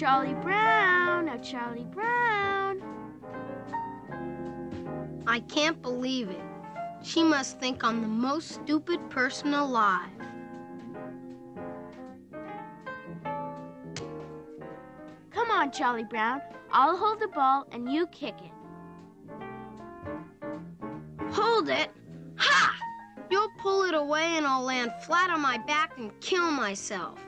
Charlie Brown. Now, Charlie Brown. I can't believe it. She must think I'm the most stupid person alive. Come on, Charlie Brown. I'll hold the ball and you kick it. Hold it? Ha! You'll pull it away and I'll land flat on my back and kill myself.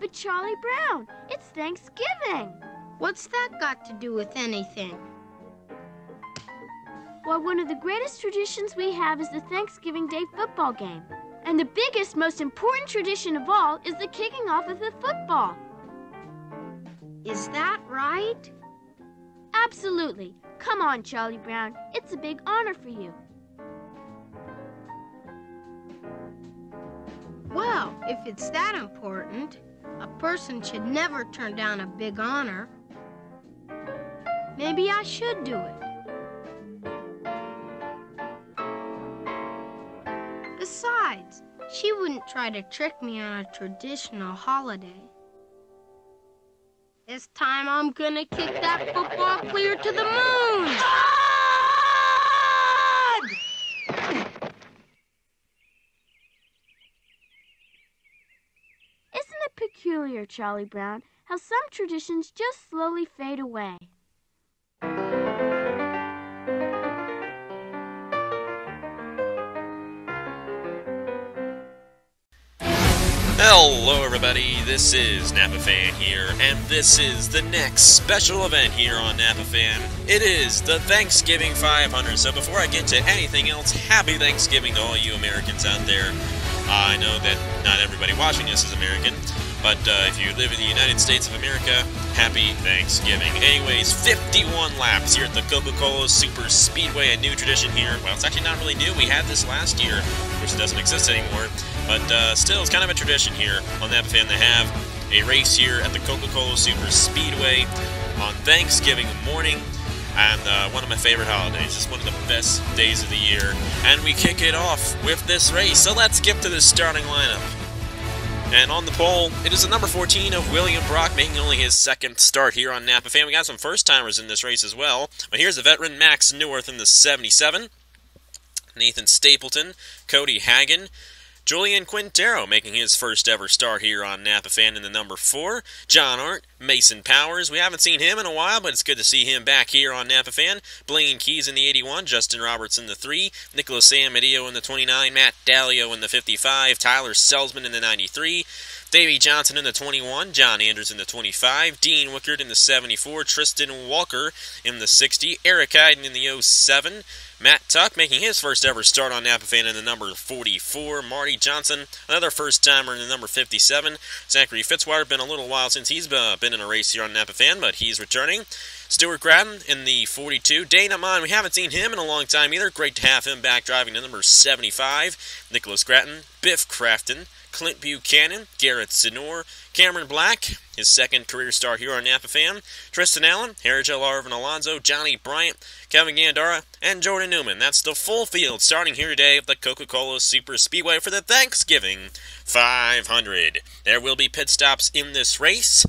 But Charlie Brown, it's Thanksgiving. What's that got to do with anything? Well, one of the greatest traditions we have is the Thanksgiving Day football game. And the biggest, most important tradition of all is the kicking off of the football. Is that right? Absolutely. Come on, Charlie Brown. It's a big honor for you. Well, if it's that important, a person should never turn down a big honor. Maybe I should do it. Besides, she wouldn't try to trick me on a traditional holiday. This time I'm gonna kick that football clear to the moon! Isn't it peculiar, Charlie Brown, how some traditions just slowly fade away? Hello, everybody. This is Napa Fan here, and this is the next special event here on Napa Fan. It is the Thanksgiving 500. So, before I get to anything else, happy Thanksgiving to all you Americans out there. I know that not everybody watching this is American, but uh, if you live in the United States of America, happy Thanksgiving. Anyways, 51 laps here at the Coca Cola Super Speedway, a new tradition here. Well, it's actually not really new. We had this last year, which doesn't exist anymore. But uh, still, it's kind of a tradition here on Napa Fan to have a race here at the Coca Cola Super Speedway on Thanksgiving morning. And uh, one of my favorite holidays. It's one of the best days of the year. And we kick it off with this race. So let's get to the starting lineup. And on the pole, it is the number 14 of William Brock, making only his second start here on Napa Fan. We got some first timers in this race as well. But here's the veteran Max Newworth in the 77. Nathan Stapleton, Cody Hagen, Julian Quintero making his first ever start here on Napa Fan in the number four. John Arndt, Mason Powers. We haven't seen him in a while, but it's good to see him back here on Napa Fan. Blaine Keys in the 81, Justin Roberts in the 3, Nicholas Amadio in the 29, Matt Dalio in the 55, Tyler Selsman in the 93. Davey Johnson in the 21, John Andrews in the 25, Dean Wickard in the 74, Tristan Walker in the 60, Eric Heiden in the 07, Matt Tuck making his first ever start on Napa Fan in the number 44, Marty Johnson, another first timer in the number 57, Zachary Fitzwater, been a little while since he's uh, been in a race here on Napa Fan, but he's returning. Stuart Gratton in the 42. Dana Mon, we haven't seen him in a long time either. Great to have him back driving the number 75. Nicholas Gratton, Biff Crafton, Clint Buchanan, Garrett Sinor, Cameron Black, his second career start here on Napa Fan, Tristan Allen, Harigel Arvin Alonso, Johnny Bryant, Kevin Gandara, and Jordan Newman. That's the full field starting here today at the Coca Cola Super Speedway for the Thanksgiving 500. There will be pit stops in this race.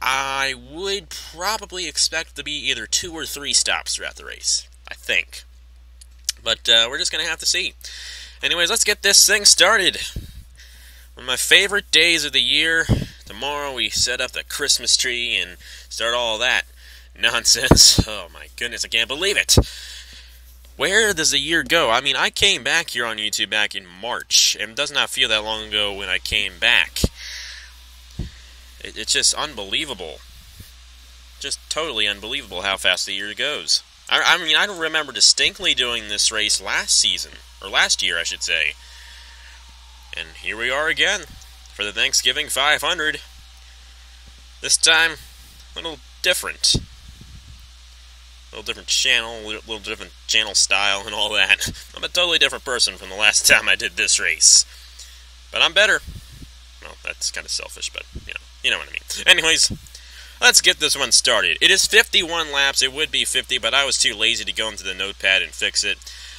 I would probably expect to be either two or three stops throughout the race. I think. But uh, we're just going to have to see. Anyways, let's get this thing started. One of my favorite days of the year. Tomorrow we set up the Christmas tree and start all that nonsense. Oh my goodness, I can't believe it. Where does the year go? I mean, I came back here on YouTube back in March, and it does not feel that long ago when I came back. It, it's just unbelievable. Just totally unbelievable how fast the year goes. I, I mean, I don't remember distinctly doing this race last season, or last year, I should say. And here we are again for the Thanksgiving 500. This time, a little different. A little different channel, a little different channel style, and all that. I'm a totally different person from the last time I did this race. But I'm better. Well, that's kind of selfish, but, you know, you know what I mean. Anyways, let's get this one started. It is 51 laps. It would be 50, but I was too lazy to go into the notepad and fix it.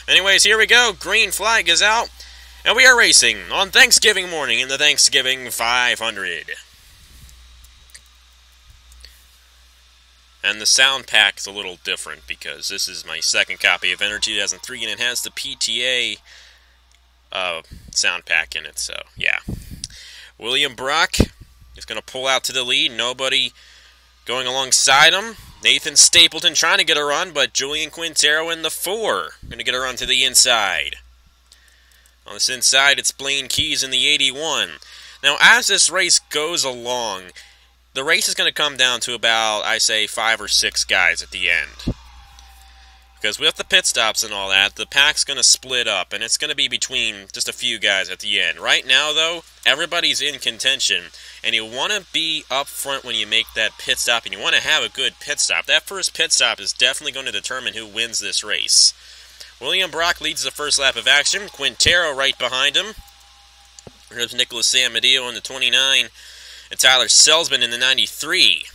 Anyways, here we go. Green flag is out. And we are racing on Thanksgiving morning in the Thanksgiving 500. And the sound pack is a little different because this is my second copy of NR 2003 and it has the PTA uh, sound pack in it. So, yeah. William Brock is going to pull out to the lead. Nobody going alongside him. Nathan Stapleton trying to get a run, but Julian Quintero in the four. Going to get a run to the inside. On this inside, it's Blaine Keys in the 81. Now, as this race goes along, the race is going to come down to about, I say, five or six guys at the end. Because with the pit stops and all that, the pack's going to split up, and it's going to be between just a few guys at the end. Right now, though, everybody's in contention, and you want to be up front when you make that pit stop, and you want to have a good pit stop. That first pit stop is definitely going to determine who wins this race. William Brock leads the first lap of action. Quintero right behind him. Here's Nicholas Amadio in the 29, and Tyler Selzman in the 93.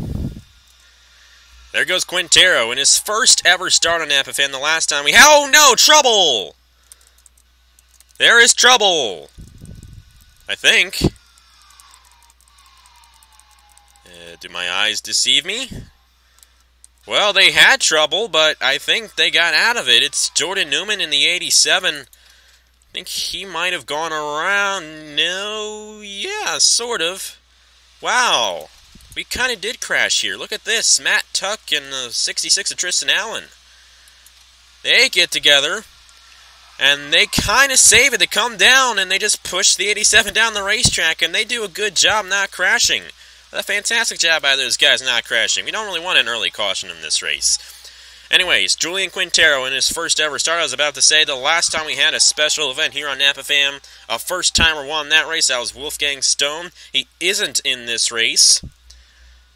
There goes Quintero in his first ever start on Fan. The last time we. Oh no, trouble! There is trouble! I think. Uh, do my eyes deceive me? Well, they had trouble, but I think they got out of it. It's Jordan Newman in the 87. I think he might have gone around. No, yeah, sort of. Wow. We kind of did crash here. Look at this. Matt Tuck and the 66 of Tristan Allen. They get together, and they kind of save it. They come down, and they just push the 87 down the racetrack, and they do a good job not crashing. A fantastic job by those guys not crashing. We don't really want an early caution in this race. Anyways, Julian Quintero in his first ever start. I was about to say the last time we had a special event here on Napa Fan, a first timer won that race. That was Wolfgang Stone. He isn't in this race.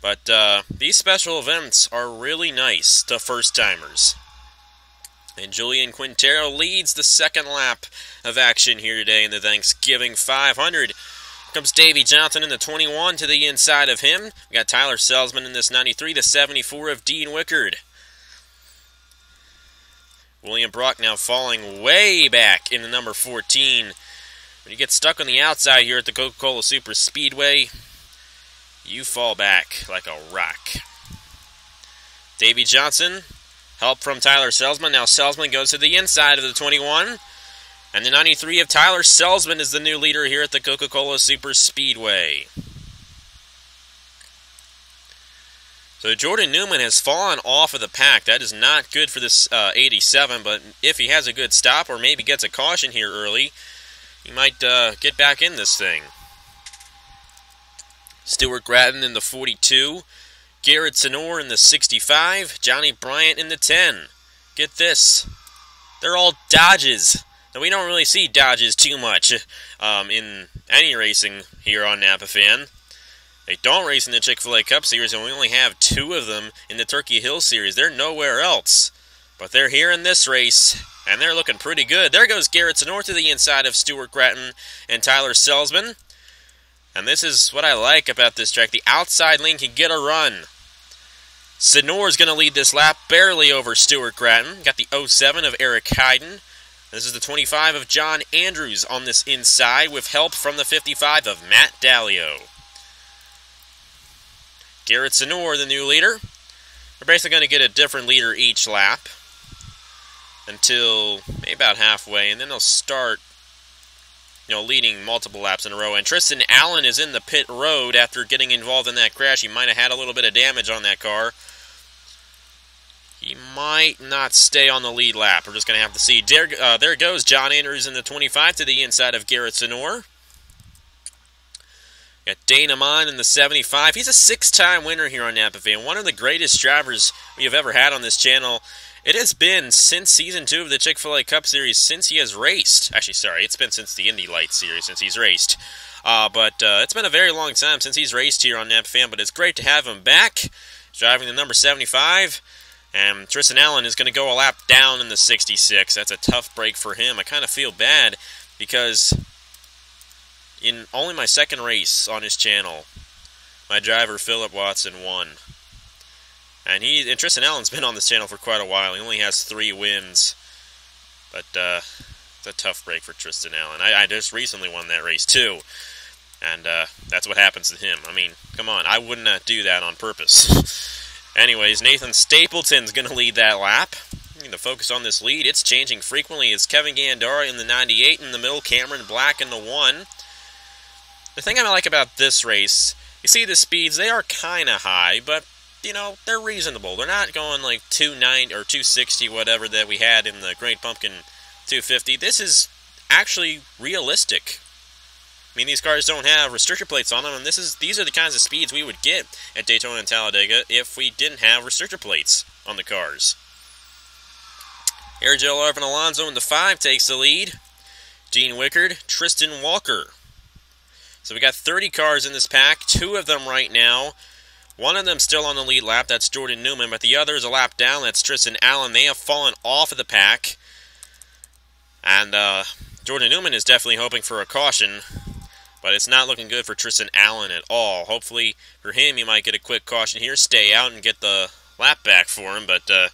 But uh, these special events are really nice to first timers. And Julian Quintero leads the second lap of action here today in the Thanksgiving 500. Comes Davey Johnson in the 21 to the inside of him. We got Tyler Selzman in this 93, the 74 of Dean Wickard. William Brock now falling way back in the number 14. When you get stuck on the outside here at the Coca Cola Super Speedway, you fall back like a rock. Davey Johnson, help from Tyler Selzman. Now Selzman goes to the inside of the 21. And the 93 of Tyler Selzman is the new leader here at the Coca Cola Super Speedway. So Jordan Newman has fallen off of the pack. That is not good for this uh, 87, but if he has a good stop or maybe gets a caution here early, he might uh, get back in this thing. Stuart Gratton in the 42. Garrett Sonor in the 65. Johnny Bryant in the 10. Get this. They're all Dodges. We don't really see Dodges too much um, in any racing here on Napa Fan. They don't race in the Chick fil A Cup Series, and we only have two of them in the Turkey Hill Series. They're nowhere else. But they're here in this race, and they're looking pretty good. There goes Garrett Sonor to the inside of Stuart Gratton and Tyler Selzman. And this is what I like about this track. The outside lane can get a run. Sonor is going to lead this lap barely over Stuart Gratton. Got the 07 of Eric Heiden. This is the 25 of John Andrews on this inside with help from the 55 of Matt Dalio. Garrett Sonor, the new leader. We're basically going to get a different leader each lap until maybe about halfway, and then they'll start you know, leading multiple laps in a row. And Tristan Allen is in the pit road after getting involved in that crash. He might have had a little bit of damage on that car. He might not stay on the lead lap. We're just going to have to see. There, uh, there goes John Andrews in the 25 to the inside of Garrett Sonor. Got Dana Mon in the 75. He's a six-time winner here on Napa Fan. One of the greatest drivers we have ever had on this channel. It has been since season two of the Chick fil A Cup Series since he has raced. Actually, sorry, it's been since the Indy Light Series since he's raced. Uh, but uh, it's been a very long time since he's raced here on Napa Fan, but it's great to have him back. Driving the number 75. And Tristan Allen is going to go a lap down in the 66. That's a tough break for him. I kind of feel bad because in only my second race on his channel, my driver Philip Watson won. And he and Tristan Allen's been on this channel for quite a while. He only has three wins, but uh, it's a tough break for Tristan Allen. I, I just recently won that race too, and uh, that's what happens to him. I mean, come on, I wouldn't uh, do that on purpose. Anyways, Nathan Stapleton's going to lead that lap. The focus on this lead. It's changing frequently. It's Kevin Gandara in the 98 in the middle, Cameron Black in the 1. The thing I like about this race, you see the speeds, they are kind of high, but, you know, they're reasonable. They're not going like 290 or 260, whatever that we had in the Great Pumpkin 250. This is actually realistic. I mean, these cars don't have restrictor plates on them, and this is these are the kinds of speeds we would get at Daytona and Talladega if we didn't have restrictor plates on the cars. Joe Arvin Alonso in the 5 takes the lead. Dean Wickard, Tristan Walker. So we got 30 cars in this pack, two of them right now. One of them still on the lead lap, that's Jordan Newman, but the other is a lap down, that's Tristan Allen. They have fallen off of the pack. And uh, Jordan Newman is definitely hoping for a caution, but it's not looking good for Tristan Allen at all. Hopefully for him, he might get a quick caution here, stay out, and get the lap back for him, but uh,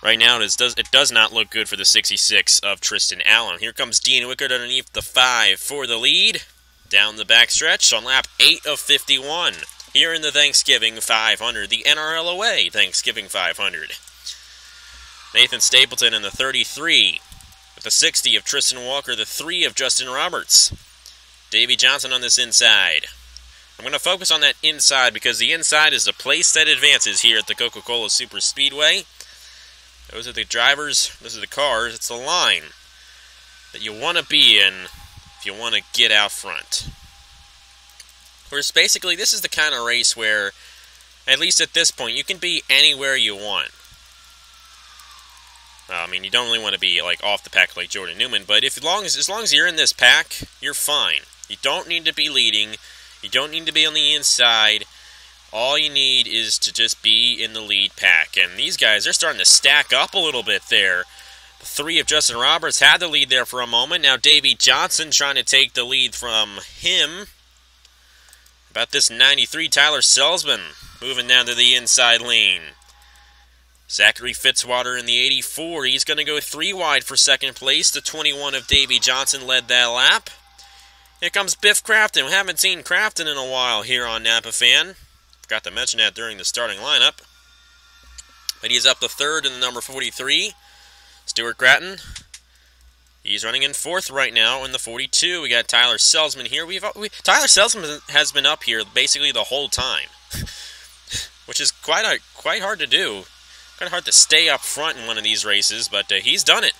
Right now, it does, it does not look good for the 66 of Tristan Allen. Here comes Dean Wickard underneath the 5 for the lead. Down the backstretch on lap 8 of 51. Here in the Thanksgiving 500, the NRLOA Thanksgiving 500. Nathan Stapleton in the 33. With the 60 of Tristan Walker, the 3 of Justin Roberts. Davey Johnson on this inside. I'm going to focus on that inside because the inside is the place that advances here at the Coca Cola Super Speedway. Those are the drivers, those are the cars, it's the line that you want to be in if you want to get out front. Whereas basically, this is the kind of race where, at least at this point, you can be anywhere you want. Uh, I mean, you don't really want to be like off the pack like Jordan Newman, but if as long as as long as you're in this pack, you're fine. You don't need to be leading. You don't need to be on the inside. All you need is to just be in the lead pack. And these guys, they're starting to stack up a little bit there. The three of Justin Roberts had the lead there for a moment. Now Davey Johnson trying to take the lead from him. About this 93, Tyler Selzman moving down to the inside lane. Zachary Fitzwater in the 84. He's going to go three wide for second place. The 21 of Davey Johnson led that lap. Here comes Biff Crafton. We haven't seen Crafton in a while here on Napa Fan. Forgot to mention that during the starting lineup. But he's up to third in the number 43. Stuart Gratton. He's running in fourth right now in the 42. We got Tyler Selzman here. We've we, Tyler Selzman has been up here basically the whole time, which is quite a, quite hard to do. Kind of hard to stay up front in one of these races, but uh, he's done it.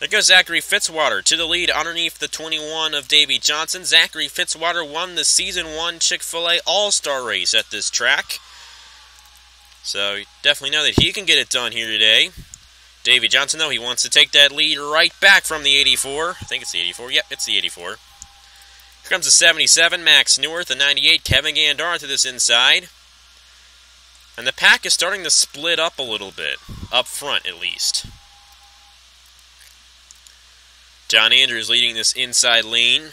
There goes Zachary Fitzwater to the lead underneath the 21 of Davey Johnson. Zachary Fitzwater won the Season 1 Chick fil A All Star race at this track. So definitely know that he can get it done here today. Davey Johnson, though, he wants to take that lead right back from the 84. I think it's the 84. Yep, it's the 84. Here comes the 77, Max Neworth, the 98, Kevin Gandar to this inside. And the pack is starting to split up a little bit, up front at least. John Andrews leading this inside lane.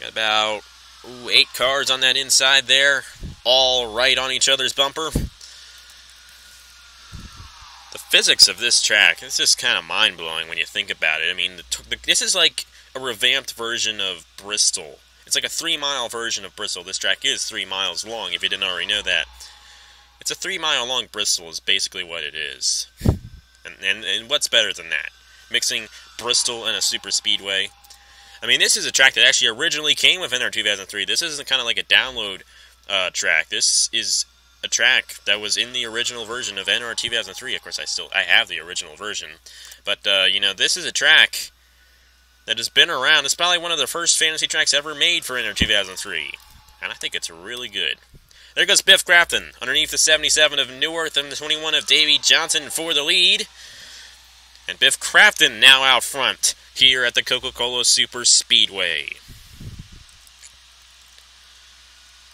Got about ooh, eight cars on that inside there, all right on each other's bumper. The physics of this track, it's just kind of mind blowing when you think about it. I mean, the, the, this is like a revamped version of Bristol. It's like a three mile version of Bristol. This track is three miles long, if you didn't already know that. It's a three mile long Bristol, is basically what it is. And, and, and what's better than that? Mixing Bristol and a super speedway. I mean, this is a track that actually originally came with NR 2003. This isn't kind of like a download uh, track. This is a track that was in the original version of NR 2003. Of course, I still I have the original version, but uh, you know, this is a track that has been around. It's probably one of the first fantasy tracks ever made for NR 2003, and I think it's really good. There goes Biff Crafton underneath the 77 of Neworth and the 21 of Davey Johnson for the lead. And Biff Crafton now out front here at the Coca Cola Super Speedway.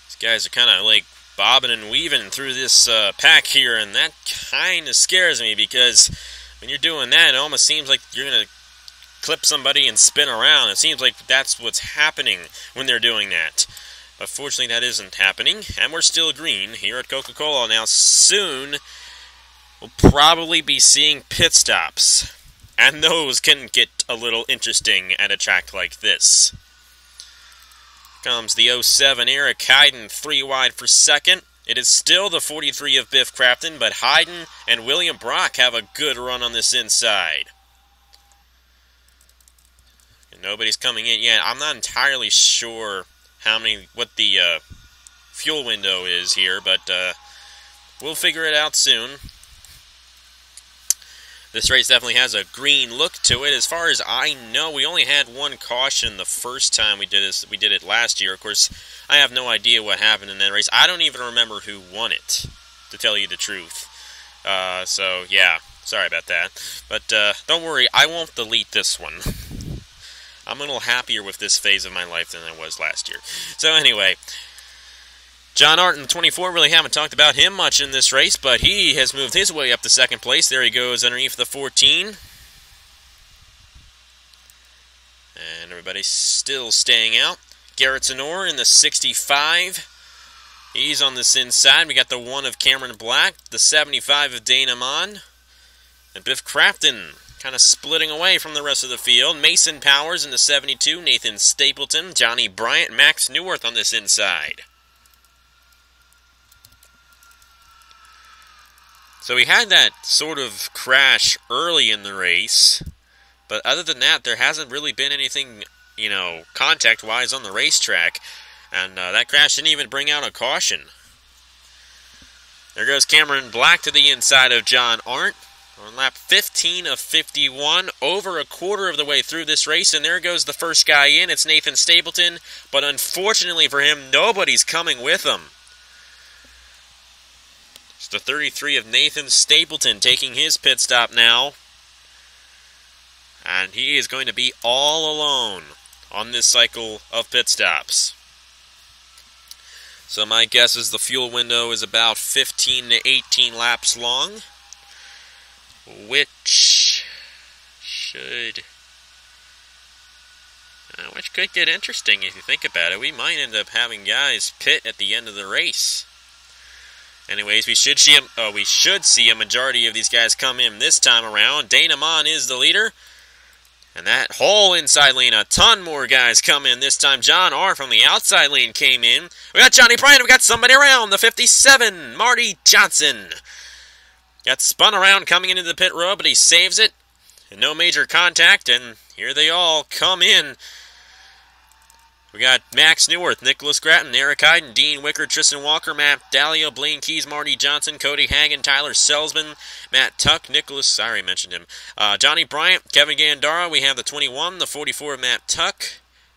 These guys are kind of like bobbing and weaving through this uh, pack here, and that kind of scares me because when you're doing that, it almost seems like you're going to clip somebody and spin around. It seems like that's what's happening when they're doing that. But fortunately, that isn't happening, and we're still green here at Coca Cola. Now, soon we'll probably be seeing pit stops. And those can get a little interesting at a track like this. Comes the 07 Eric Heiden, three wide for second. It is still the 43 of Biff Crafton, but Hayden and William Brock have a good run on this inside. Nobody's coming in yet. I'm not entirely sure how many, what the uh, fuel window is here, but uh, we'll figure it out soon. This race definitely has a green look to it. As far as I know, we only had one caution the first time we did this. We did it last year. Of course, I have no idea what happened in that race. I don't even remember who won it, to tell you the truth. Uh, so yeah, sorry about that. But uh, don't worry, I won't delete this one. I'm a little happier with this phase of my life than I was last year. So anyway, John Artin, 24, really haven't talked about him much in this race, but he has moved his way up to second place. There he goes underneath the 14. And everybody's still staying out. Garrett Zenor in the 65. He's on this inside. We got the 1 of Cameron Black, the 75 of Dana Mon. And Biff Crafton kind of splitting away from the rest of the field. Mason Powers in the 72. Nathan Stapleton, Johnny Bryant, Max Newworth on this inside. So we had that sort of crash early in the race, but other than that, there hasn't really been anything, you know, contact wise on the racetrack, and uh, that crash didn't even bring out a caution. There goes Cameron Black to the inside of John Arndt on lap 15 of 51, over a quarter of the way through this race, and there goes the first guy in. It's Nathan Stapleton, but unfortunately for him, nobody's coming with him the 33 of Nathan Stapleton taking his pit stop now. And he is going to be all alone on this cycle of pit stops. So my guess is the fuel window is about 15 to 18 laps long, which should uh, which could get interesting if you think about it. We might end up having guys pit at the end of the race. Anyways, we should see a, uh, we should see a majority of these guys come in this time around. Dana Mon is the leader. And that whole inside lane, a ton more guys come in this time. John R. from the outside lane came in. We got Johnny Bryant. We got somebody around. The 57, Marty Johnson. Got spun around coming into the pit row, but he saves it. And no major contact, and here they all come in. We got Max Newworth, Nicholas Gratton, Eric Heiden, Dean Wicker, Tristan Walker, Matt Dallio, Blaine Keys, Marty Johnson, Cody Hagan, Tyler Selsman, Matt Tuck, Nicholas, sorry, I mentioned him, uh, Johnny Bryant, Kevin Gandara. We have the 21, the 44 of Matt Tuck,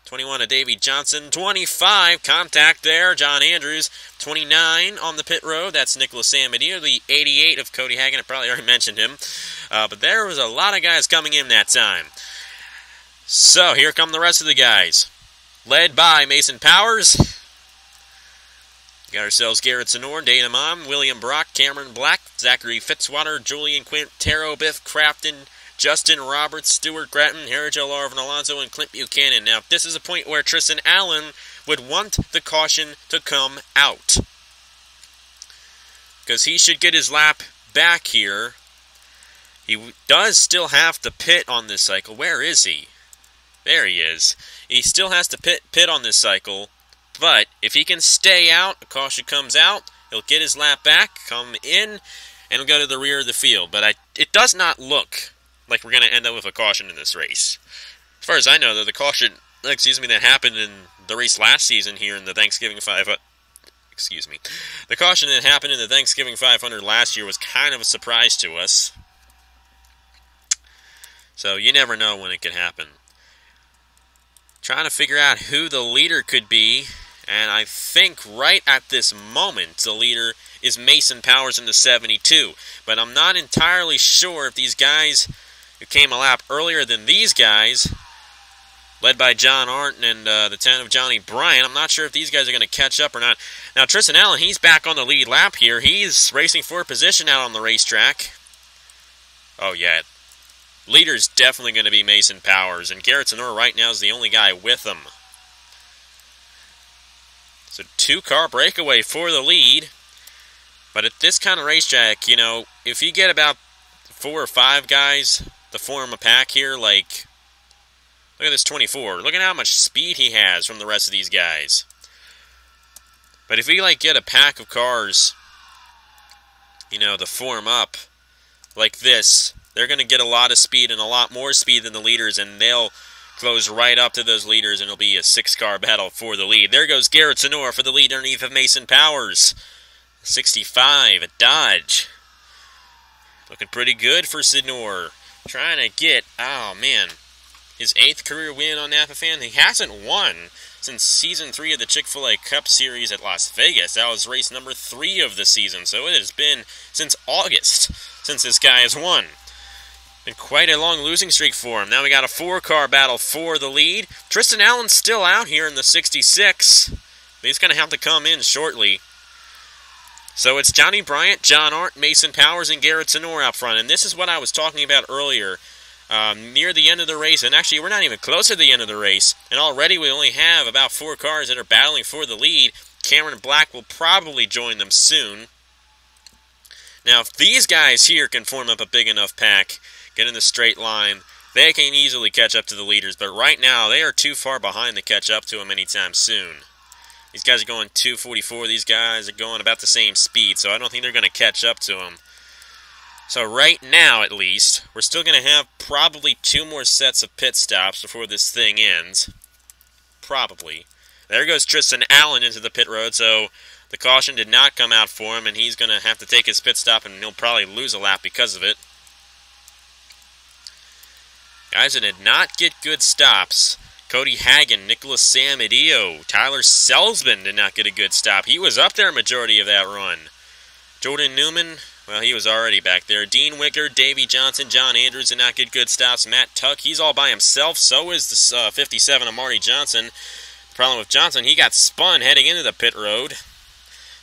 21 of Davey Johnson, 25 contact there, John Andrews, 29 on the pit road. That's Nicholas Samadier, the 88 of Cody Hagan. I probably already mentioned him, uh, but there was a lot of guys coming in that time. So here come the rest of the guys led by Mason Powers. Got ourselves Garrett Sonor, Dana Mom, William Brock, Cameron Black, Zachary Fitzwater, Julian Quintero, Biff Crafton, Justin Roberts, Stuart Gratton, Harry Joe Larvin Alonso, and Clint Buchanan. Now, this is a point where Tristan Allen would want the caution to come out. Because he should get his lap back here. He does still have to pit on this cycle. Where is he? There he is. He still has to pit, pit on this cycle, but if he can stay out, a caution comes out, he'll get his lap back, come in, and he'll go to the rear of the field. But I, it does not look like we're going to end up with a caution in this race. As far as I know, though, the caution, excuse me, that happened in the race last season here in the Thanksgiving 500, excuse me, the caution that happened in the Thanksgiving 500 last year was kind of a surprise to us. So you never know when it could happen trying to figure out who the leader could be. And I think right at this moment, the leader is Mason Powers in the 72. But I'm not entirely sure if these guys who came a lap earlier than these guys, led by John Arndt and uh, the 10 of Johnny Bryan, I'm not sure if these guys are going to catch up or not. Now, Tristan Allen, he's back on the lead lap here. He's racing for position out on the racetrack. Oh, yeah, Leader's definitely going to be Mason Powers, and Garrett Sonora right now is the only guy with him. So two car breakaway for the lead. But at this kind of racetrack, you know, if you get about four or five guys to form a pack here, like, look at this 24. Look at how much speed he has from the rest of these guys. But if we like get a pack of cars, you know, to form up like this, they're going to get a lot of speed and a lot more speed than the leaders, and they'll close right up to those leaders, and it'll be a six-car battle for the lead. There goes Garrett Sonora for the lead underneath of Mason Powers. 65 at Dodge. Looking pretty good for Sonora. Trying to get, oh man, his eighth career win on Napa Fan. He hasn't won since season three of the Chick fil A Cup Series at Las Vegas. That was race number three of the season, so it has been since August since this guy has won. Been quite a long losing streak for him. Now we got a four car battle for the lead. Tristan Allen's still out here in the 66. He's going to have to come in shortly. So it's Johnny Bryant, John Arndt, Mason Powers, and Garrett Sonor out front. And this is what I was talking about earlier. Um, near the end of the race, and actually we're not even close to the end of the race, and already we only have about four cars that are battling for the lead. Cameron Black will probably join them soon. Now, if these guys here can form up a big enough pack, get in the straight line, they can easily catch up to the leaders, but right now they are too far behind to catch up to them anytime soon. These guys are going 244. These guys are going about the same speed, so I don't think they're going to catch up to them. So right now, at least, we're still going to have probably two more sets of pit stops before this thing ends. Probably. There goes Tristan Allen into the pit road, so the caution did not come out for him, and he's going to have to take his pit stop, and he'll probably lose a lap because of it. Guys that did not get good stops Cody Hagen, Nicholas Amadio, Tyler Selzman did not get a good stop. He was up there majority of that run. Jordan Newman, well, he was already back there. Dean Wicker, Davey Johnson, John Andrews did not get good stops. Matt Tuck, he's all by himself. So is the uh, 57 of Marty Johnson. problem with Johnson, he got spun heading into the pit road.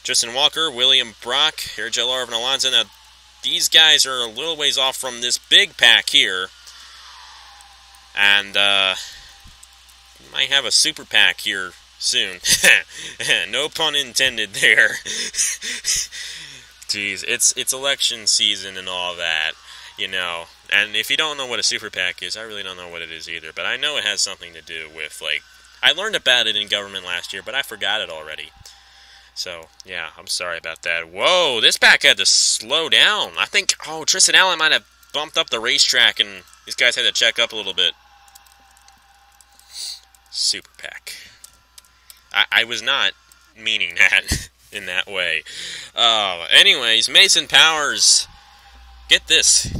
Tristan Walker, William Brock, here Joe Larvin Alonso. Now, these guys are a little ways off from this big pack here. And, uh, might have a super pack here soon. no pun intended there. Jeez, it's it's election season and all that, you know. And if you don't know what a super PAC is, I really don't know what it is either. But I know it has something to do with like I learned about it in government last year, but I forgot it already. So yeah, I'm sorry about that. Whoa, this pack had to slow down. I think oh Tristan Allen might have bumped up the racetrack, and these guys had to check up a little bit. Super PAC. I, I was not meaning that in that way. Uh, anyways, Mason Powers, get this.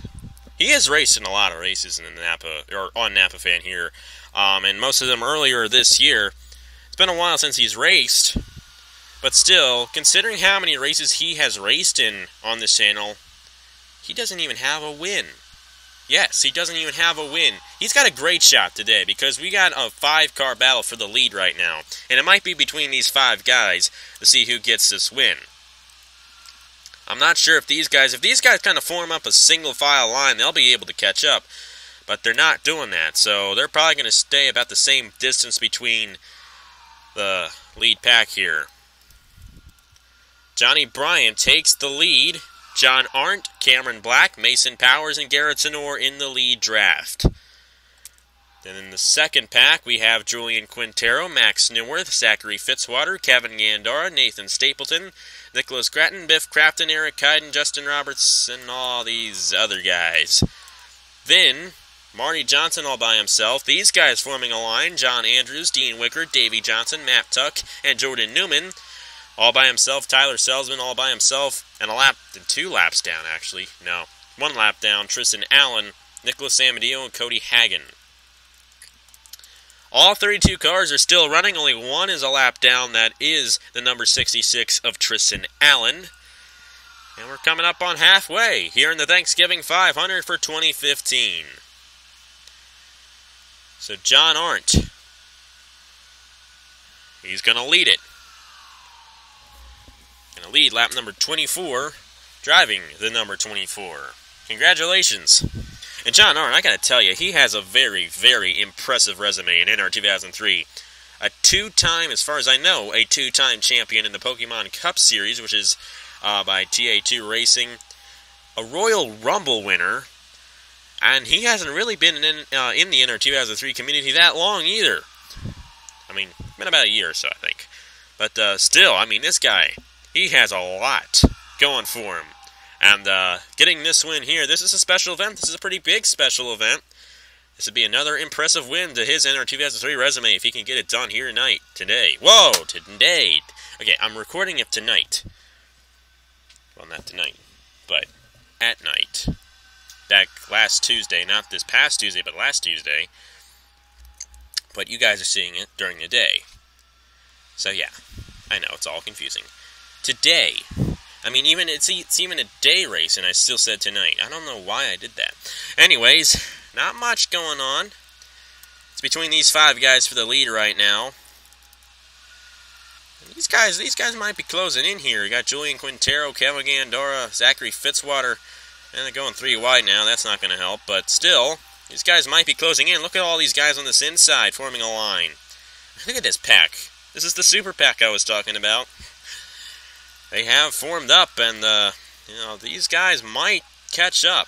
He has raced in a lot of races in the Napa or on Napa Fan here, um, and most of them earlier this year. It's been a while since he's raced, but still, considering how many races he has raced in on this channel, he doesn't even have a win. Yes, he doesn't even have a win. He's got a great shot today because we got a five car battle for the lead right now. And it might be between these five guys to see who gets this win. I'm not sure if these guys, if these guys kind of form up a single file line, they'll be able to catch up. But they're not doing that, so they're probably going to stay about the same distance between the lead pack here. Johnny Bryant takes the lead John Arndt, Cameron Black, Mason Powers, and Garrett Sonor in the lead draft. Then in the second pack, we have Julian Quintero, Max Newworth, Zachary Fitzwater, Kevin Gandara, Nathan Stapleton, Nicholas Gratton, Biff Crafton, Eric Heiden, Justin Roberts, and all these other guys. Then, Marty Johnson all by himself. These guys forming a line John Andrews, Dean Wicker, Davey Johnson, Matt Tuck, and Jordan Newman all by himself. Tyler Selzman all by himself, and a lap, two laps down actually. No, one lap down. Tristan Allen, Nicholas Amadio, and Cody Hagen. All 32 cars are still running. Only one is a lap down. That is the number 66 of Tristan Allen. And we're coming up on halfway here in the Thanksgiving 500 for 2015. So John Arndt, he's going to lead it in lead lap number 24, driving the number 24. Congratulations. And John Arndt, I gotta tell you, he has a very, very impressive resume in NR 2003. A two time, as far as I know, a two time champion in the Pokemon Cup Series, which is uh, by TA2 Racing. A Royal Rumble winner. And he hasn't really been in, uh, in the NR 2003 community that long either. I mean, been about a year or so, I think. But uh, still, I mean, this guy, he has a lot going for him. And uh, getting this win here, this is a special event. This is a pretty big special event. This would be another impressive win to his NR 2003 resume if he can get it done here tonight, today. Whoa, today. Okay, I'm recording it tonight. Well, not tonight, but at night. Back last Tuesday, not this past Tuesday, but last Tuesday. But you guys are seeing it during the day. So yeah, I know it's all confusing. Today, I mean, even it's, it's even a day race, and I still said tonight. I don't know why I did that. Anyways, not much going on. It's between these five guys for the lead right now. these guys, these guys might be closing in here. You got Julian Quintero, Kevin Gandora, Zachary Fitzwater, and they're going three wide now. That's not going to help, but still, these guys might be closing in. Look at all these guys on this inside forming a line. Look at this pack. This is the super pack I was talking about. They have formed up, and uh, you know these guys might catch up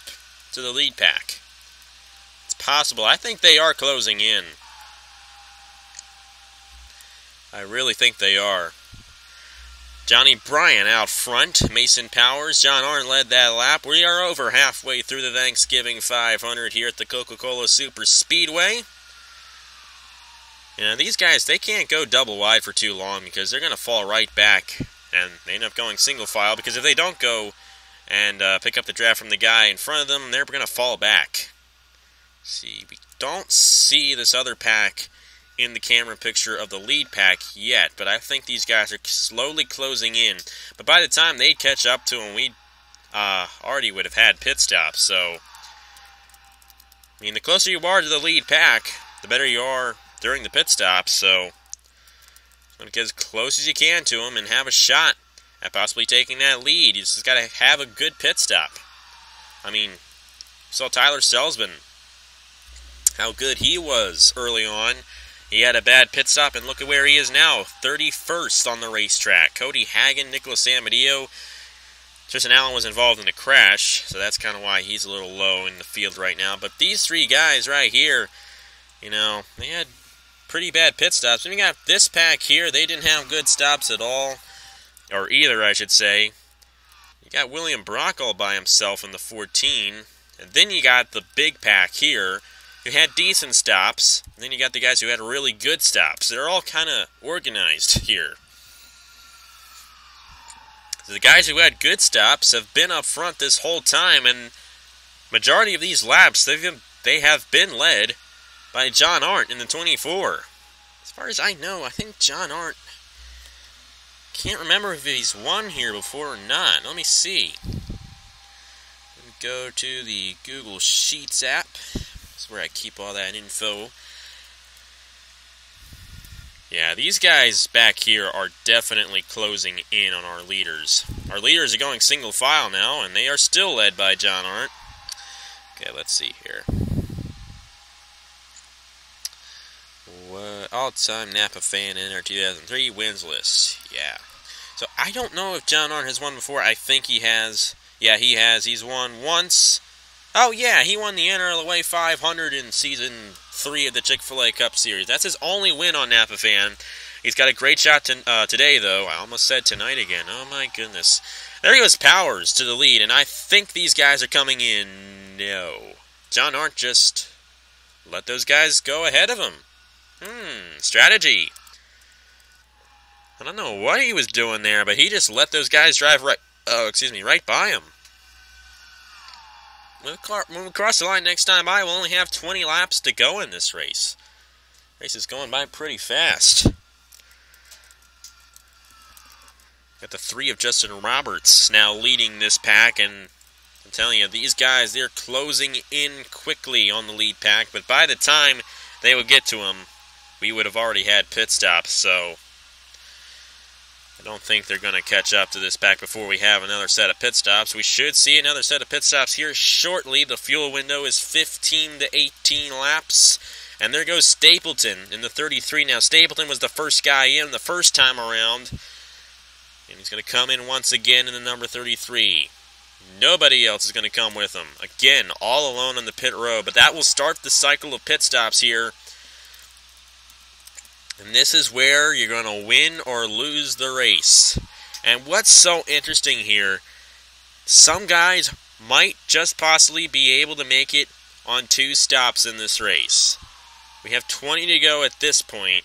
to the lead pack. It's possible. I think they are closing in. I really think they are. Johnny Bryan out front. Mason Powers. John Arndt led that lap. We are over halfway through the Thanksgiving 500 here at the Coca Cola Super Speedway. You know, these guys, they can't go double wide for too long because they're going to fall right back. And they end up going single file because if they don't go and uh, pick up the draft from the guy in front of them, they're going to fall back. See, we don't see this other pack in the camera picture of the lead pack yet, but I think these guys are slowly closing in. But by the time they catch up to them, we uh, already would have had pit stops. So, I mean, the closer you are to the lead pack, the better you are during the pit stops. So, get as close as you can to them and have a shot at possibly taking that lead. You just got to have a good pit stop. I mean, saw Tyler Selzman, how good he was early on he had a bad pit stop, and look at where he is now 31st on the racetrack. Cody Hagen, Nicholas Amadio. Tristan Allen was involved in the crash, so that's kind of why he's a little low in the field right now. But these three guys right here, you know, they had pretty bad pit stops. And you got this pack here, they didn't have good stops at all, or either, I should say. You got William Brock all by himself in the 14, and then you got the big pack here who had decent stops. And then you got the guys who had really good stops. They're all kind of organized here. So the guys who had good stops have been up front this whole time, and majority of these laps they've been, they have been led by John Arndt in the 24. As far as I know, I think John Arndt can't remember if he's won here before or not. Let me see. Let me go to the Google Sheets app That's where I keep all that info. Yeah, these guys back here are definitely closing in on our leaders. Our leaders are going single file now, and they are still led by John Arndt. Okay, let's see here. What all-time Napa fan NR 2003 wins list? Yeah. So I don't know if John Arndt has won before. I think he has. Yeah, he has. He's won once, Oh, yeah, he won the NRLA 500 in season three of the Chick fil A Cup Series. That's his only win on Napa Fan. He's got a great shot to, uh, today, though. I almost said tonight again. Oh, my goodness. There he goes Powers to the lead, and I think these guys are coming in. No. John Arndt just let those guys go ahead of him. Hmm, strategy. I don't know what he was doing there, but he just let those guys drive right, oh, excuse me, right by him. When we cross the line next time by, we'll only have 20 laps to go in this race. Race is going by pretty fast. Got the three of Justin Roberts now leading this pack, and I'm telling you, these guys, they're closing in quickly on the lead pack, but by the time they would get to him, we would have already had pit stops, so I don't think they're going to catch up to this pack before we have another set of pit stops. We should see another set of pit stops here shortly. The fuel window is 15 to 18 laps. And there goes Stapleton in the 33. Now, Stapleton was the first guy in the first time around. And he's going to come in once again in the number 33. Nobody else is going to come with him. Again, all alone on the pit road. But that will start the cycle of pit stops here And this is where you're going to win or lose the race. And what's so interesting here, some guys might just possibly be able to make it on two stops in this race. We have 20 to go at this point.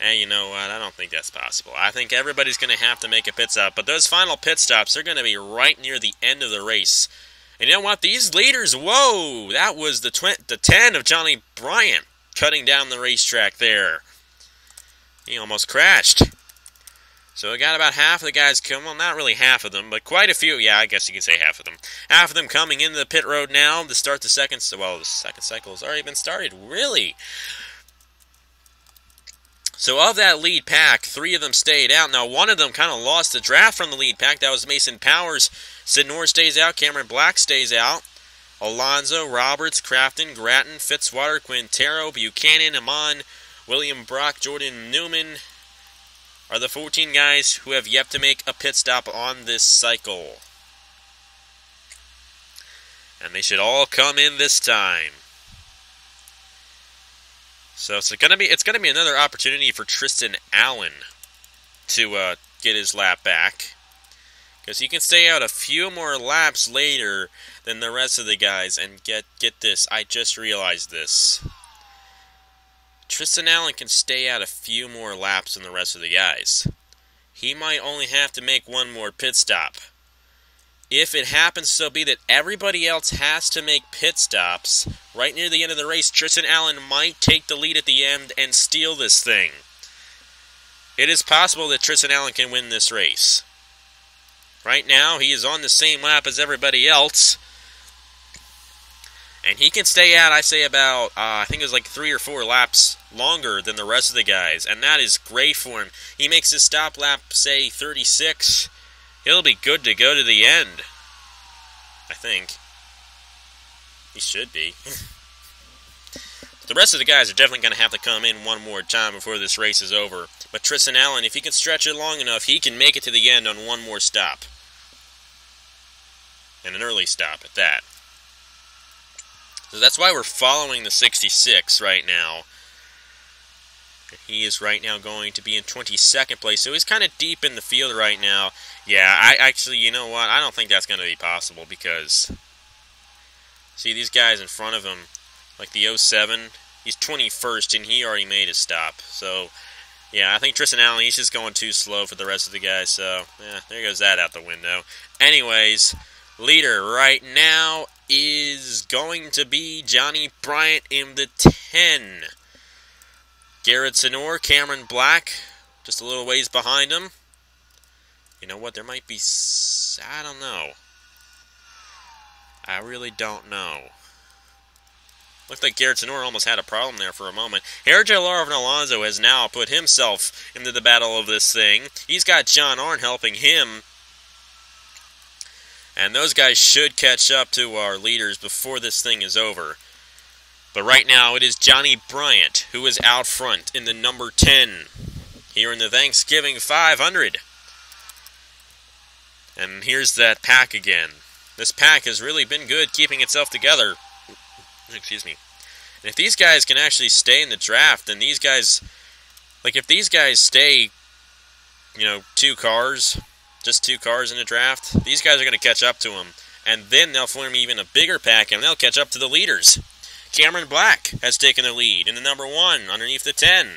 And you know what? I don't think that's possible. I think everybody's going to have to make a pit stop. But those final pit stops are going to be right near the end of the race. And you know what? These leaders, whoa! That was the, the 10 of Johnny Bryant cutting down the racetrack there. He almost crashed. So we got about half of the guys coming. Well, not really half of them, but quite a few. Yeah, I guess you could say half of them. Half of them coming into the pit road now to start the second. Well, the second cycle has already been started. Really? So of that lead pack, three of them stayed out. Now one of them kind of lost the draft from the lead pack. That was Mason Powers. Sidnor stays out. Cameron Black stays out. Alonso, Roberts, Crafton, Grattan, Fitzwater, Quintero, Buchanan, Amon, William Brock, Jordan Newman are the 14 guys who have yet to make a pit stop on this cycle. And they should all come in this time. So it's gonna be it's gonna be another opportunity for Tristan Allen to uh, get his lap back because he can stay out a few more laps later than the rest of the guys. And get get this, I just realized this. Tristan Allen can stay out a few more laps than the rest of the guys. He might only have to make one more pit stop. If it happens so be that everybody else has to make pit stops right near the end of the race, Tristan Allen might take the lead at the end and steal this thing. It is possible that Tristan Allen can win this race. Right now, he is on the same lap as everybody else. And he can stay out, I say, about, uh, I think it was like three or four laps longer than the rest of the guys. And that is great for him. He makes his stop lap, say, 36. He'll be good to go to the end. I think. He should be. the rest of the guys are definitely going to have to come in one more time before this race is over. But Tristan Allen, if he can stretch it long enough, he can make it to the end on one more stop. And an early stop at that. So that's why we're following the 66 right now. He is right now going to be in 22nd place, so he's kind of deep in the field right now. Yeah, I actually, you know what? I don't think that's going to be possible because, see, these guys in front of him, like the 07, he's 21st, and he already made his stop. So, yeah, I think Tristan Allen, he's just going too slow for the rest of the guys. So, yeah, there goes that out the window. Anyways, leader right now is going to be Johnny Bryant in the 10. Garrett Sinor, Cameron Black, just a little ways behind him. You know what? There might be. I don't know. I really don't know. Looked like Garrett Sinor almost had a problem there for a moment. Herja Larvin Alonso has now put himself into the battle of this thing. He's got John Arndt helping him. And those guys should catch up to our leaders before this thing is over. But right now, it is Johnny Bryant who is out front in the number 10 here in the Thanksgiving 500. And here's that pack again. This pack has really been good keeping itself together. Excuse me. And if these guys can actually stay in the draft, then these guys, like if these guys stay, you know, two cars, just two cars in the draft, these guys are going to catch up to them. And then they'll form even a bigger pack and they'll catch up to the leaders. Cameron Black has taken the lead in the number one underneath the 10.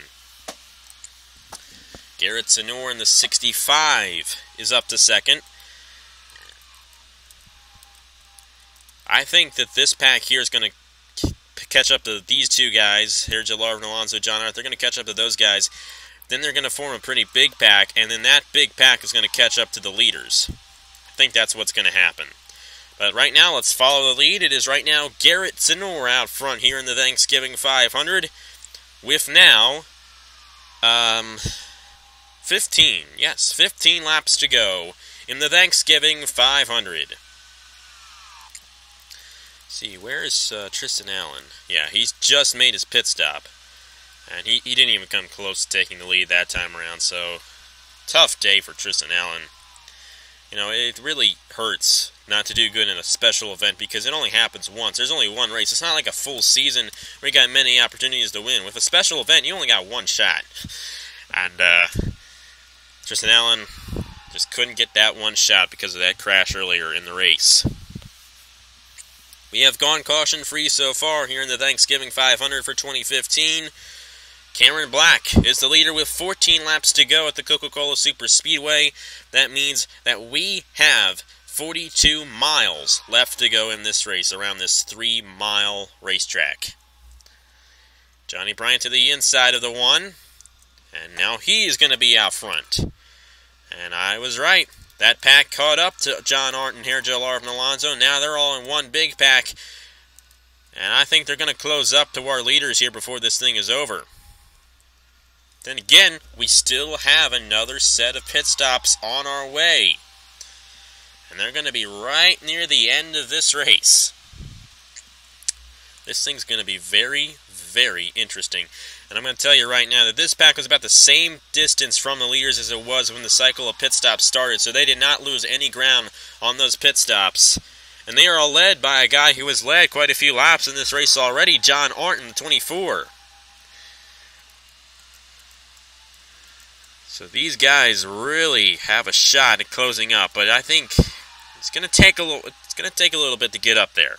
Garrett Sinor in the 65 is up to second. I think that this pack here is going to catch up to these two guys. Here's Larvin Alonso, John Arndt. They're going to catch up to those guys. Then they're going to form a pretty big pack, and then that big pack is going to catch up to the leaders. I think that's what's going to happen. But right now, let's follow the lead. It is right now Garrett Sinor out front here in the Thanksgiving 500 with now um, 15. Yes, 15 laps to go in the Thanksgiving 500. see, where is uh, Tristan Allen? Yeah, he's just made his pit stop. And he, he didn't even come close to taking the lead that time around, so tough day for Tristan Allen. You know, it really hurts not to do good in a special event because it only happens once. There's only one race. It's not like a full season where you got many opportunities to win. With a special event, you only got one shot. And uh, Tristan Allen just couldn't get that one shot because of that crash earlier in the race. We have gone caution free so far here in the Thanksgiving 500 for 2015. Cameron Black is the leader with 14 laps to go at the Coca Cola Super Speedway. That means that we have 42 miles left to go in this race around this three mile racetrack. Johnny Bryant to the inside of the one, and now he is going to be out front. And I was right. That pack caught up to John Arndt and here, Joe Larvin Alonso. Now they're all in one big pack. And I think they're going to close up to our leaders here before this thing is over. Then again, we still have another set of pit stops on our way. And they're going to be right near the end of this race. This thing's going to be very, very interesting. And I'm going to tell you right now that this pack was about the same distance from the leaders as it was when the cycle of pit stops started, so they did not lose any ground on those pit stops. And they are all led by a guy who has led quite a few laps in this race already, John Arnton, 24. So these guys really have a shot at closing up, but I think it's going to take a little it's to take a little bit to get up there.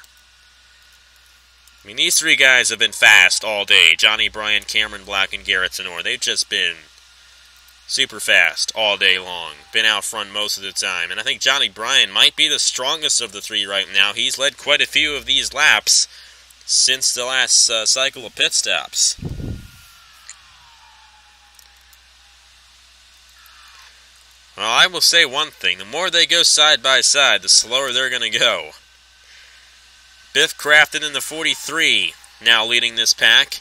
I mean, these three guys have been fast all day. Johnny Bryant, Cameron Black, and Garrett Tenor. They've just been super fast all day long. Been out front most of the time. And I think Johnny Bryant might be the strongest of the three right now. He's led quite a few of these laps since the last uh, cycle of pit stops. Well, I will say one thing. The more they go side by side, the slower they're going to go. Biff Crafton in the 43 now leading this pack.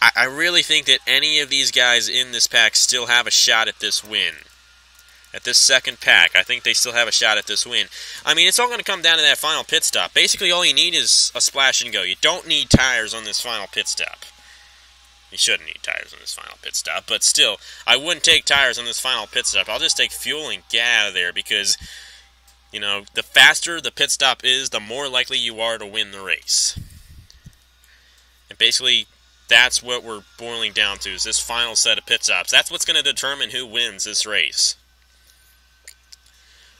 I, I really think that any of these guys in this pack still have a shot at this win. At this second pack, I think they still have a shot at this win. I mean, it's all going to come down to that final pit stop. Basically, all you need is a splash and go. You don't need tires on this final pit stop. You shouldn't need tires on this final pit stop, but still, I wouldn't take tires on this final pit stop. I'll just take fuel and get out of there because you know, the faster the pit stop is, the more likely you are to win the race. And basically, that's what we're boiling down to is this final set of pit stops. That's what's going to determine who wins this race.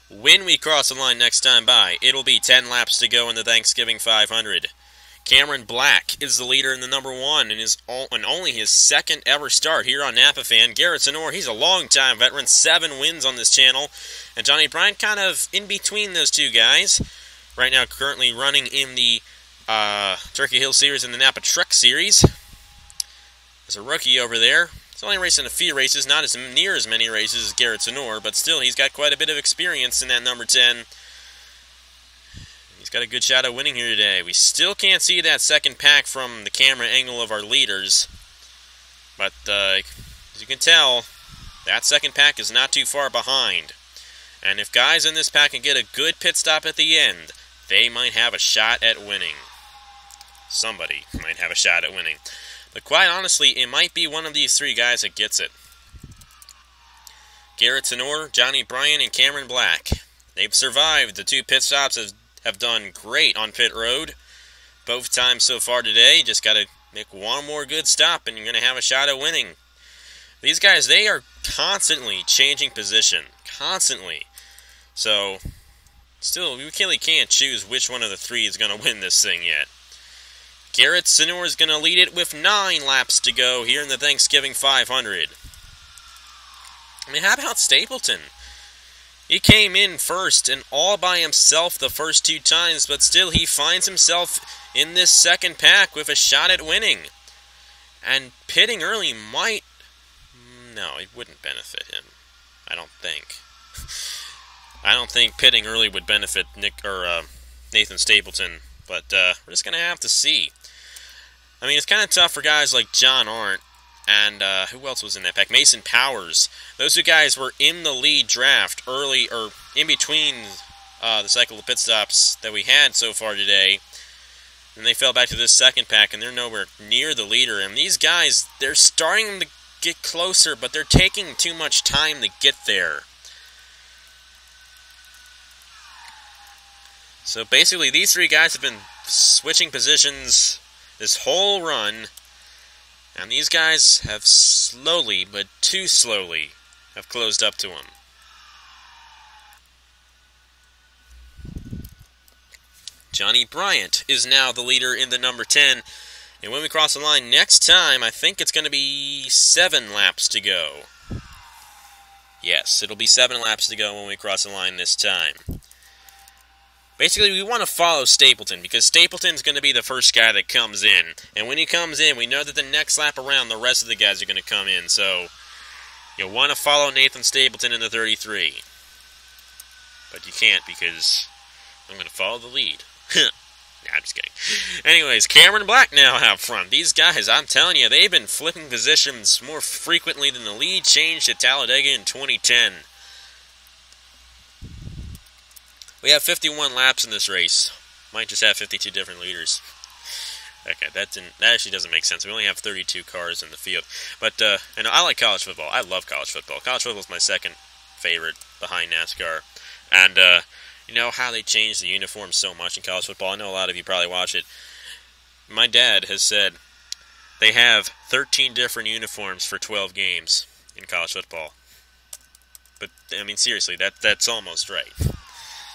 When we cross the line next time by, it'll be 10 laps to go in the Thanksgiving 500. Cameron Black is the leader in the number one and is and only his second ever start here on Napa Fan. Garrett Sonor, he's a long-time veteran, seven wins on this channel, and Johnny Bryant kind of in between those two guys. Right now, currently running in the uh, Turkey Hill Series and the Napa Truck Series. There's a rookie over there. He's only racing a few races, not as near as many races as Garrett Sonor, but still, he's got quite a bit of experience in that number 10 got a good shot at winning here today. We still can't see that second pack from the camera angle of our leaders. But uh, as you can tell, that second pack is not too far behind. And if guys in this pack can get a good pit stop at the end, they might have a shot at winning. Somebody might have a shot at winning. But quite honestly, it might be one of these three guys that gets it. Garrett Tenor, Johnny Bryant, and Cameron Black. They've survived the two pit stops of have done great on pit road. Both times so far today, just got to make one more good stop and you're going to have a shot at winning. These guys, they are constantly changing position. Constantly. So, still, we really can't choose which one of the three is going to win this thing yet. Garrett Sinor is going to lead it with nine laps to go here in the Thanksgiving 500. I mean, how about Stapleton? He came in first and all by himself the first two times, but still he finds himself in this second pack with a shot at winning. And pitting early might. No, it wouldn't benefit him. I don't think. I don't think pitting early would benefit Nick or uh, Nathan Stapleton, but uh, we're just gonna have to see. I mean, it's kind of tough for guys like John Arndt and uh, who else was in that pack? Mason Powers. Those two guys were in the lead draft early, or in between uh, the cycle of pit stops that we had so far today. And they fell back to this second pack, and they're nowhere near the leader. And these guys, they're starting to get closer, but they're taking too much time to get there. So basically, these three guys have been switching positions this whole run, and these guys have slowly, but too slowly, have closed up to him. Johnny Bryant is now the leader in the number 10. And when we cross the line next time, I think it's going to be seven laps to go. Yes, it'll be seven laps to go when we cross the line this time. Basically, we want to follow Stapleton because Stapleton's going to be the first guy that comes in. And when he comes in, we know that the next lap around, the rest of the guys are going to come in. So, you'll want to follow Nathan Stapleton in the 33. But you can't because I'm going to follow the lead. Nah, I'm just kidding. Anyways, Cameron Black now out front. These guys, I'm telling you, they've been flipping positions more frequently than the lead changed at Talladega in 2010. We have 51 laps in this race. Might just have 52 different leaders. Okay, that didn't. That actually doesn't make sense. We only have 32 cars in the field. But uh, and I like college football. I love college football. College football is my second favorite behind NASCAR. And uh, you know how they change the uniforms so much in college football? I know a lot of you probably watch it. My dad has said they have 13 different uniforms for 12 games in college football. But I mean seriously, that that's almost right.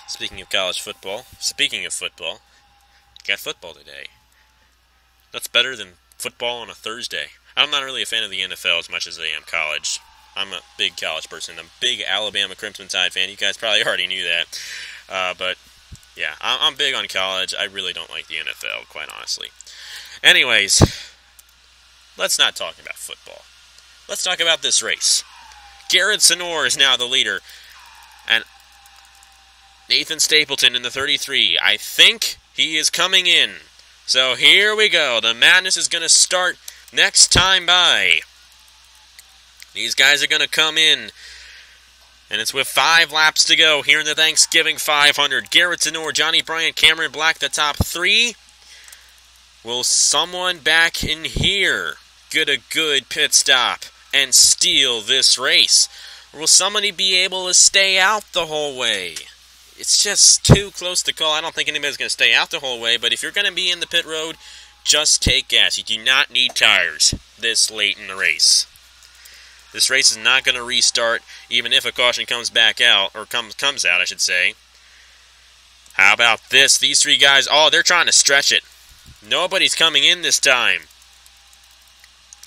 Speaking of college football, speaking of football, got football today. That's better than football on a Thursday. I'm not really a fan of the NFL as much as I am college. I'm a big college person. I'm a big Alabama Crimson Tide fan. You guys probably already knew that. Uh, but yeah, I'm big on college. I really don't like the NFL, quite honestly. Anyways, let's not talk about football. Let's talk about this race. Garrett Senor is now the leader, and Nathan Stapleton in the 33. I think he is coming in. So here we go. The madness is going to start next time by. These guys are going to come in and it's with five laps to go here in the Thanksgiving 500. Garrett Zenor, Johnny Bryant, Cameron Black, the top three. Will someone back in here get a good pit stop and steal this race? Or will somebody be able to stay out the whole way? It's just too close to call. I don't think anybody's going to stay out the whole way, but if you're going to be in the pit road, just take gas. You do not need tires this late in the race. This race is not going to restart, even if a caution comes back out, or comes comes out, I should say. How about this? These three guys, oh, they're trying to stretch it. Nobody's coming in this time.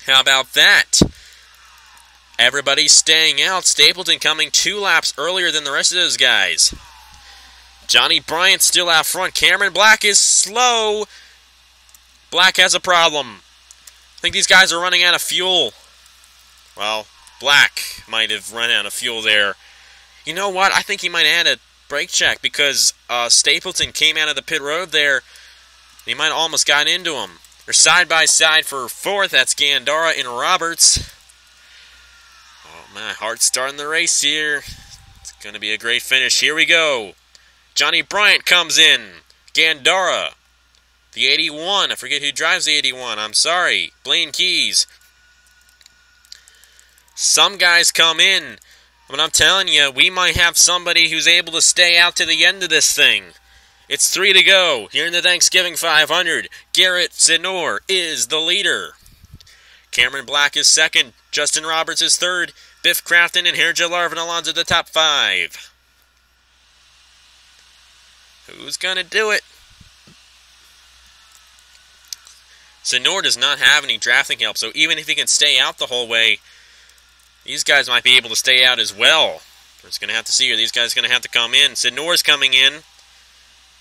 How about that? Everybody's staying out. Stapleton coming two laps earlier than the rest of those guys. Johnny Bryant still out front. Cameron Black is slow. Black has a problem. I think these guys are running out of fuel. Well, Black might have run out of fuel there. You know what? I think he might add a brake check because uh, Stapleton came out of the pit road there. He might almost got into him. They're side by side for fourth. That's Gandara and Roberts. Oh, my heart's starting the race here. It's going to be a great finish. Here we go. Johnny Bryant comes in. Gandara. The 81. I forget who drives the 81. I'm sorry. Blaine Keys. Some guys come in, but I'm telling you, we might have somebody who's able to stay out to the end of this thing. It's three to go here in the Thanksgiving 500. Garrett Senor is the leader. Cameron Black is second. Justin Roberts is third. Biff Crafton and Herja Larvin Alonso the top five. Who's going to do it? Senor does not have any drafting help, so even if he can stay out the whole way, these guys might be able to stay out as well. We're just going to have to see here. These guys are going to have to come in. Sid Norris coming in.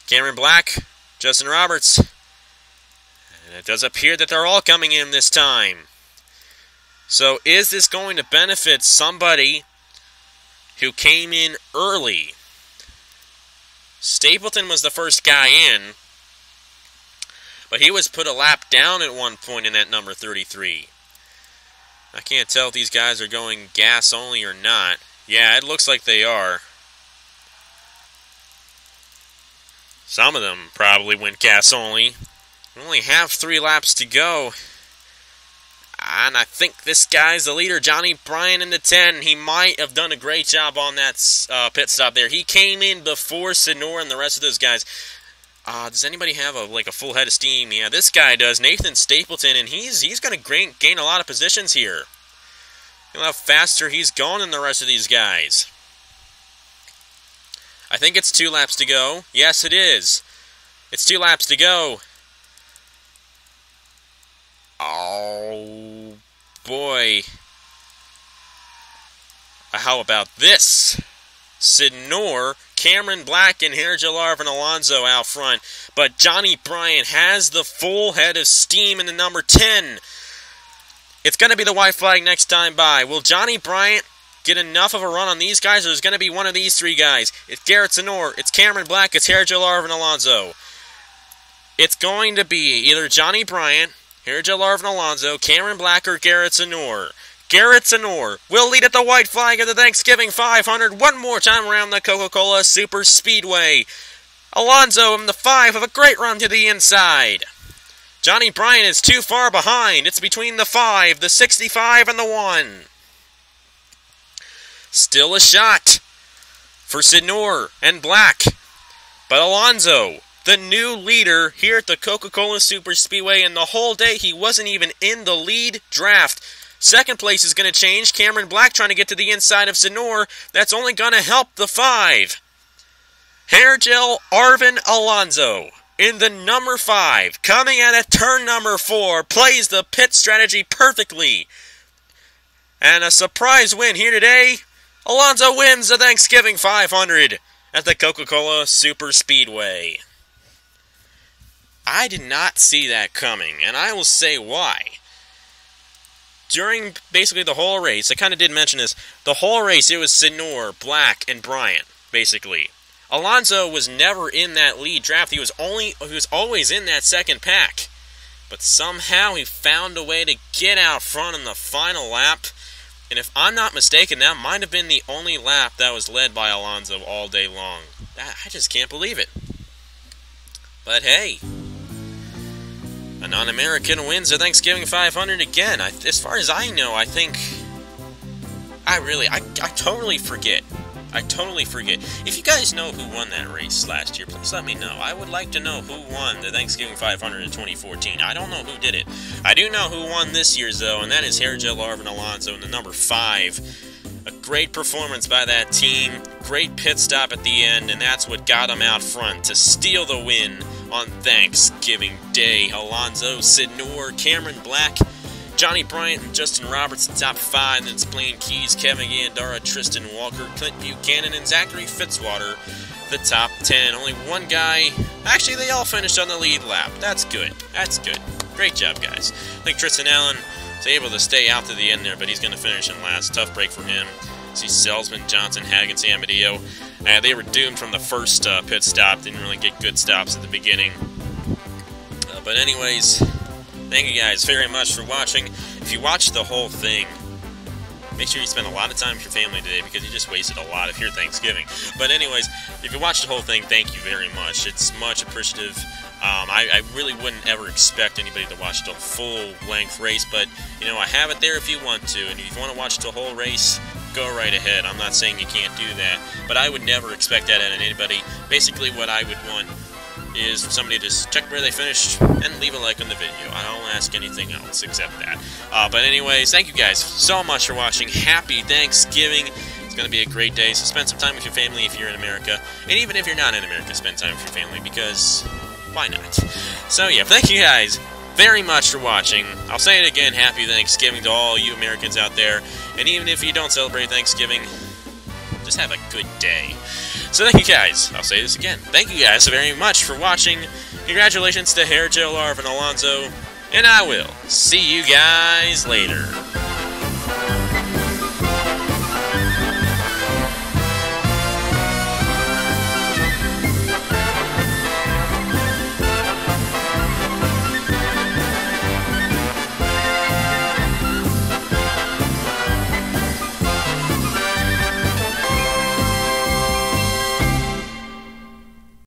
Cameron Black. Justin Roberts. And it does appear that they're all coming in this time. So is this going to benefit somebody who came in early? Stapleton was the first guy in, but he was put a lap down at one point in that number 33. I can't tell if these guys are going gas only or not. Yeah, it looks like they are. Some of them probably went gas only. We only have three laps to go. And I think this guy's the leader, Johnny Bryant in the 10. He might have done a great job on that uh, pit stop there. He came in before Senor and the rest of those guys. Uh, does anybody have a like a full head of steam? Yeah, this guy does. Nathan Stapleton, and he's he's going to gain, gain a lot of positions here. You know how faster he's gone than the rest of these guys. I think it's two laps to go. Yes, it is. It's two laps to go. Oh, boy. How about this? Sid Noor, Cameron Black, and Herja Larvin Alonso out front. But Johnny Bryant has the full head of steam in the number 10. It's going to be the white flag next time by. Will Johnny Bryant get enough of a run on these guys, or is going to be one of these three guys? It's Garrett Senor, it's Cameron Black, it's Herja Larvin Alonso. It's going to be either Johnny Bryant, Herja Larvin Alonso, Cameron Black, or Garrett Senor. Garrett Senor will lead at the white flag of the Thanksgiving 500 one more time around the Coca-Cola Super Speedway. Alonso in the 5 have a great run to the inside. Johnny Bryant is too far behind. It's between the 5, the 65, and the 1. Still a shot for Senor and Black. But Alonso the new leader here at the Coca Cola Super Speedway, and the whole day he wasn't even in the lead draft. Second place is going to change. Cameron Black trying to get to the inside of Senor. That's only going to help the five. Hair Gel Arvin Alonso in the number five, coming at a turn number four, plays the pit strategy perfectly. And a surprise win here today. Alonso wins the Thanksgiving 500 at the Coca Cola Super Speedway. I did not see that coming, and I will say why. During basically the whole race, I kind of did mention this. The whole race, it was Senor, Black, and Bryant, basically. Alonso was never in that lead draft. He was only he was always in that second pack. But somehow he found a way to get out front in the final lap. And if I'm not mistaken, that might have been the only lap that was led by Alonso all day long. I just can't believe it. But hey, a non-American wins the Thanksgiving 500 again. I, as far as I know, I think I really, I, I totally forget. I totally forget. If you guys know who won that race last year, please let me know. I would like to know who won the Thanksgiving 500 in 2014. I don't know who did it. I do know who won this year's, though, and that is Herja Larvin Alonso in the number 5. A great performance by that team, great pit stop at the end, and that's what got them out front to steal the win on Thanksgiving Day. Alonso, Sidnor, Cameron Black, Johnny Bryant, and Justin Roberts, the top five. Then it's Blaine Keys, Kevin Gandara, Tristan Walker, Clint Buchanan, and Zachary Fitzwater, the top 10. Only one guy. Actually, they all finished on the lead lap. That's good. That's good. Great job, guys. I think Tristan Allen was able to stay out to the end there, but he's going to finish in last. Tough break for him. See Salesman, Johnson, Hagen, Amadio. Uh, they were doomed from the first uh, pit stop. Didn't really get good stops at the beginning. Uh, but anyways, thank you guys very much for watching. If you watched the whole thing, make sure you spend a lot of time with your family today because you just wasted a lot of your Thanksgiving. But anyways, if you watched the whole thing, thank you very much. It's much appreciative. Um, I, I, really wouldn't ever expect anybody to watch the full length race, but you know I have it there if you want to, and if you want to watch the whole race, go right ahead. I'm not saying you can't do that, but I would never expect that out of anybody. Basically, what I would want is somebody to just check where they finished and leave a like on the video. I don't ask anything else except that. Uh, but anyways, thank you guys so much for watching. Happy Thanksgiving. It's going to be a great day, so spend some time with your family if you're in America. And even if you're not in America, spend time with your family because why not? So yeah, thank you guys very much for watching. I'll say it again, happy Thanksgiving to all you Americans out there. And even if you don't celebrate Thanksgiving, just have a good day. So thank you guys. I'll say this again. Thank you guys very much for watching. Congratulations to Hair and Alonso. And I will see you guys later.